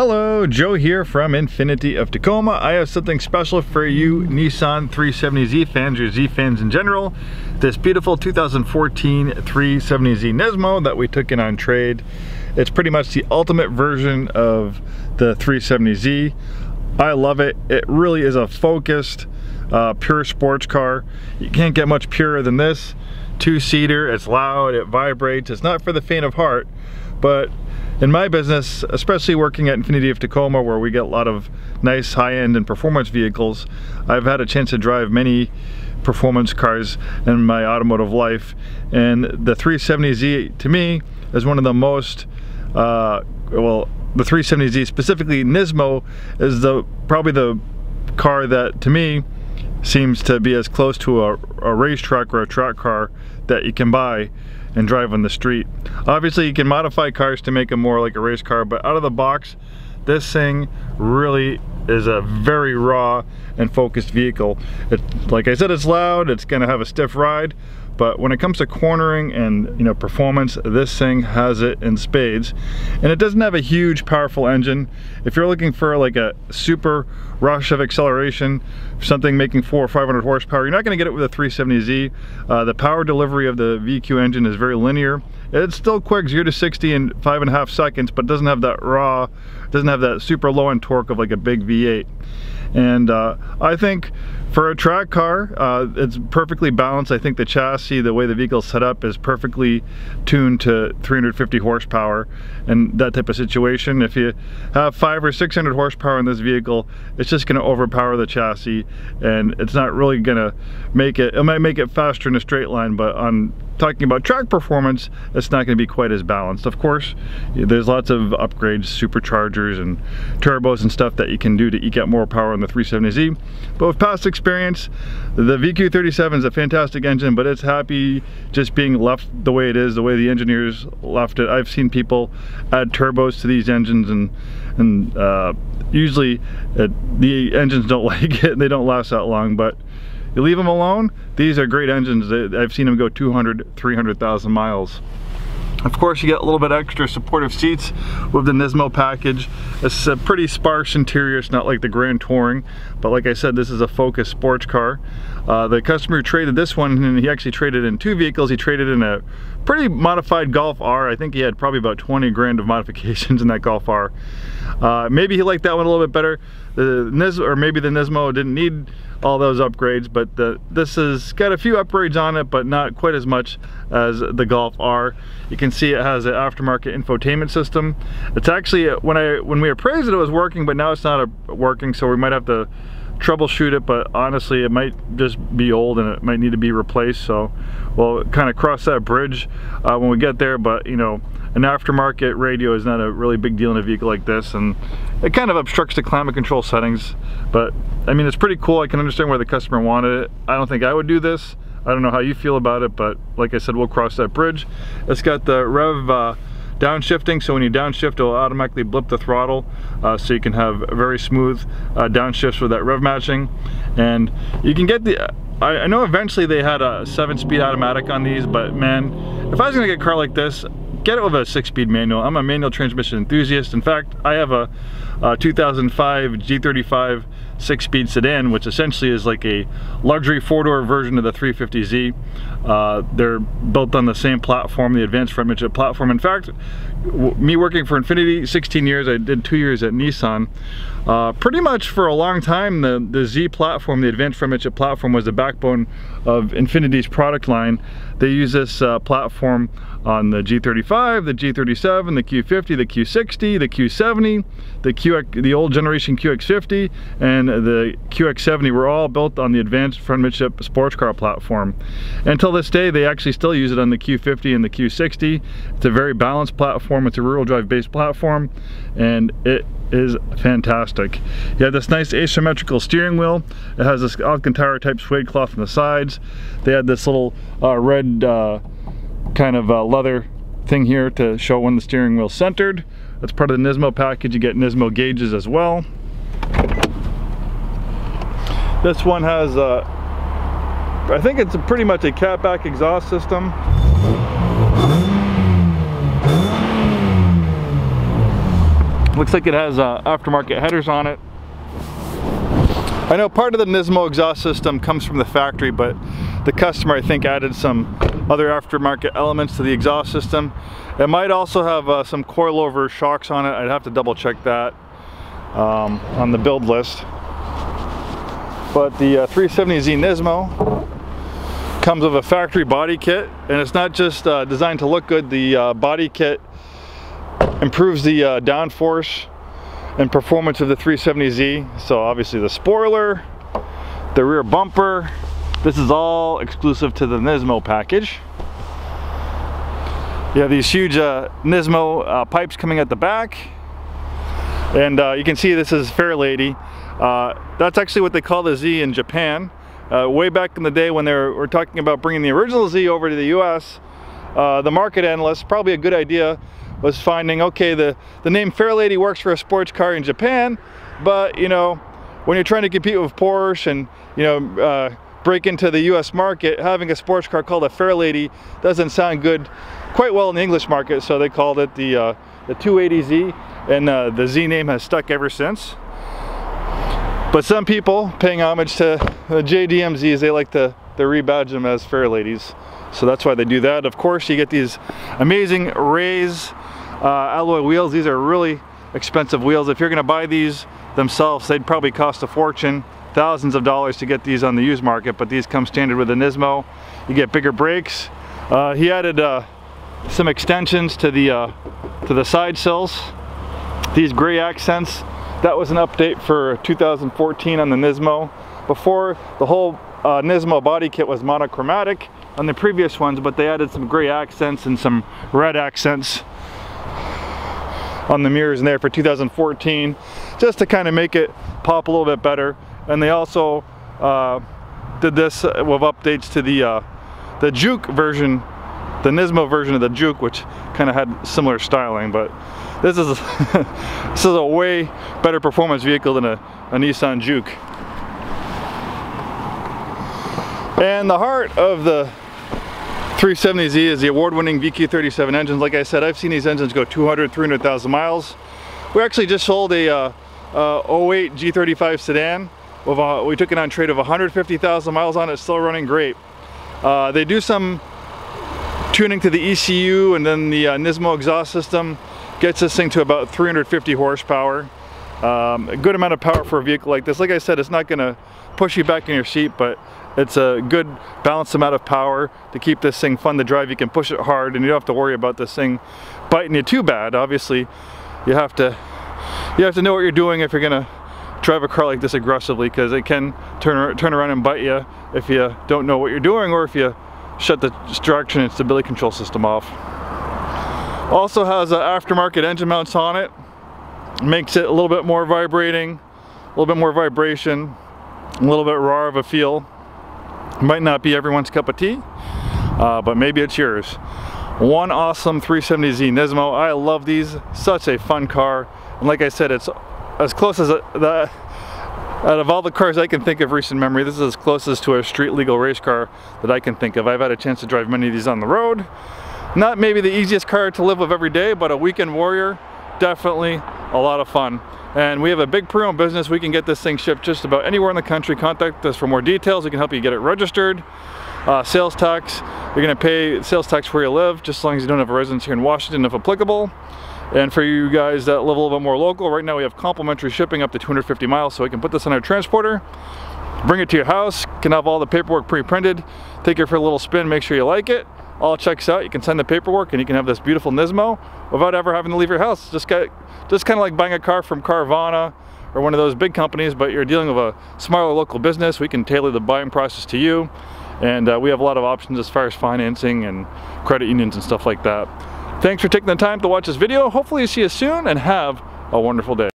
Hello, Joe here from Infiniti of Tacoma. I have something special for you Nissan 370Z fans, or Z fans in general. This beautiful 2014 370Z Nismo that we took in on trade. It's pretty much the ultimate version of the 370Z. I love it. It really is a focused, uh, pure sports car. You can't get much purer than this. Two-seater, it's loud, it vibrates. It's not for the faint of heart, but in my business, especially working at Infiniti of Tacoma where we get a lot of nice high-end and performance vehicles, I've had a chance to drive many performance cars in my automotive life. And the 370Z to me is one of the most uh, well the 370Z specifically Nismo is the probably the car that to me seems to be as close to a, a racetrack or a track car that you can buy and drive on the street. Obviously you can modify cars to make them more like a race car, but out of the box, this thing really is a very raw and focused vehicle. It, like I said, it's loud, it's gonna have a stiff ride, but when it comes to cornering and you know performance this thing has it in spades. And it doesn't have a huge powerful engine. If you're looking for like a super rush of acceleration something making four or 500 horsepower you're not going to get it with a 370z uh, the power delivery of the VQ engine is very linear. It's still quick 0 to 60 in five and a half seconds but doesn't have that raw doesn't have that super low end torque of like a big V8 and uh, I think for a track car, uh, it's perfectly balanced. I think the chassis, the way the vehicle's set up is perfectly tuned to 350 horsepower and that type of situation. If you have five or 600 horsepower in this vehicle, it's just gonna overpower the chassis and it's not really gonna make it, it might make it faster in a straight line, but on talking about track performance, it's not going to be quite as balanced. Of course, there's lots of upgrades, superchargers and turbos and stuff that you can do to eke out more power on the 370Z. But with past experience, the VQ37 is a fantastic engine, but it's happy just being left the way it is, the way the engineers left it. I've seen people add turbos to these engines and and uh, usually it, the engines don't like it and they don't last that long, but you leave them alone, these are great engines. I've seen them go 200, 300,000 miles. Of course, you get a little bit extra supportive seats with the Nismo package. It's a pretty sparse interior. It's not like the Grand Touring, but like I said, this is a Focus sports car. Uh, the customer traded this one, and he actually traded in two vehicles. He traded in a pretty modified Golf R. I think he had probably about 20 grand of modifications in that Golf R. Uh, maybe he liked that one a little bit better. The Nis or maybe the Nismo didn't need all those upgrades, but the, this has got a few upgrades on it, but not quite as much as the Golf R. You can see it has an aftermarket infotainment system. It's actually, when I when we appraised it, it was working, but now it's not a, working, so we might have to troubleshoot it, but honestly, it might just be old and it might need to be replaced, so we'll kind of cross that bridge uh, when we get there, but you know, an aftermarket radio is not a really big deal in a vehicle like this and it kind of obstructs the climate control settings but I mean it's pretty cool. I can understand why the customer wanted it. I don't think I would do this. I don't know how you feel about it but like I said we'll cross that bridge. It's got the rev uh, downshifting so when you downshift it'll automatically blip the throttle uh, so you can have very smooth uh, downshifts with that rev matching. And you can get the I, I know eventually they had a seven speed automatic on these but man if I was gonna get a car like this get it with a six-speed manual. I'm a manual transmission enthusiast. In fact, I have a, a 2005 G35 six-speed sedan, which essentially is like a luxury four-door version of the 350Z. Uh, they're built on the same platform, the advanced front midship platform. In fact, me working for Infiniti 16 years, I did two years at Nissan. Uh, pretty much for a long time, the, the Z platform, the advanced midship platform was the backbone of Infiniti's product line. They use this uh, platform on the G35, the G37, the Q50, the Q60, the Q70, the QX, the old generation QX50, and the QX70 were all built on the advanced front midship sports car platform. Until this day, they actually still use it on the Q50 and the Q60. It's a very balanced platform. It's a rear-wheel drive based platform, and it is fantastic. You have this nice asymmetrical steering wheel. It has this Alcantara type suede cloth on the sides. They had this little uh, red uh, kind of uh, leather thing here to show when the steering wheel's centered. That's part of the Nismo package. You get Nismo gauges as well. This one has, uh, I think it's pretty much a catback exhaust system. Looks like it has uh, aftermarket headers on it. I know part of the Nismo exhaust system comes from the factory, but the customer I think added some other aftermarket elements to the exhaust system. It might also have uh, some coilover shocks on it. I'd have to double check that um, on the build list. But the uh, 370Z Nismo comes with a factory body kit and it's not just uh, designed to look good, the uh, body kit improves the uh, downforce and performance of the 370Z. So obviously the spoiler, the rear bumper, this is all exclusive to the Nismo package. You have these huge uh, Nismo uh, pipes coming at the back. And uh, you can see this is Fairlady. Uh, that's actually what they call the Z in Japan. Uh, way back in the day when they were, were, talking about bringing the original Z over to the US, uh, the market analyst, probably a good idea, was finding, okay, the, the name Fairlady works for a sports car in Japan, but you know, when you're trying to compete with Porsche and, you know, break into the US market, having a sports car called a Fairlady doesn't sound good quite well in the English market, so they called it the, uh, the 280Z, and uh, the Z name has stuck ever since. But some people paying homage to the JDMZs, they like to, to rebadge them as Fairladies. So that's why they do that. Of course, you get these amazing Rays uh, alloy wheels. These are really expensive wheels. If you're gonna buy these themselves, they'd probably cost a fortune thousands of dollars to get these on the used market, but these come standard with the Nismo. You get bigger brakes. Uh, he added uh, some extensions to the uh, to the side sills. These gray accents. That was an update for 2014 on the Nismo. Before the whole uh, Nismo body kit was monochromatic on the previous ones, but they added some gray accents and some red accents on the mirrors in there for 2014 just to kind of make it pop a little bit better. And they also uh, did this with updates to the uh, the Juke version the Nismo version of the Juke which kind of had similar styling but this is this is a way better performance vehicle than a, a Nissan Juke. And the heart of the 370Z is the award-winning VQ37 engines. Like I said, I've seen these engines go 200, 300,000 miles. We actually just sold a uh, uh, 08 G35 sedan we took it on trade of 150,000 miles on it, still running great. Uh, they do some tuning to the ECU and then the uh, Nismo exhaust system gets this thing to about 350 horsepower. Um, a good amount of power for a vehicle like this. Like I said, it's not gonna push you back in your seat, but it's a good balanced amount of power to keep this thing fun to drive. You can push it hard and you don't have to worry about this thing biting you too bad. Obviously, you have to you have to know what you're doing if you're gonna drive a car like this aggressively because it can turn, turn around and bite you if you don't know what you're doing or if you shut the traction and stability control system off. Also has uh, aftermarket engine mounts on it. Makes it a little bit more vibrating, a little bit more vibration, a little bit raw of a feel. Might not be everyone's cup of tea, uh, but maybe it's yours. One awesome 370Z Nismo. I love these. Such a fun car. And like I said, it's as close as a, the out of all the cars I can think of recent memory, this is as closest to a street legal race car that I can think of. I've had a chance to drive many of these on the road. Not maybe the easiest car to live with every day, but a weekend warrior, definitely a lot of fun. And we have a big pre-owned business. We can get this thing shipped just about anywhere in the country. Contact us for more details. We can help you get it registered. Uh, sales tax, you're gonna pay sales tax where you live, just as long as you don't have a residence here in Washington if applicable. And for you guys that live a little bit more local, right now we have complimentary shipping up to 250 miles, so we can put this on our transporter, bring it to your house, can have all the paperwork pre-printed, take it for a little spin, make sure you like it. All checks out, you can send the paperwork and you can have this beautiful Nismo without ever having to leave your house. Just, got, just kind of like buying a car from Carvana or one of those big companies, but you're dealing with a smaller local business. We can tailor the buying process to you. And uh, we have a lot of options as far as financing and credit unions and stuff like that. Thanks for taking the time to watch this video. Hopefully you see you soon and have a wonderful day.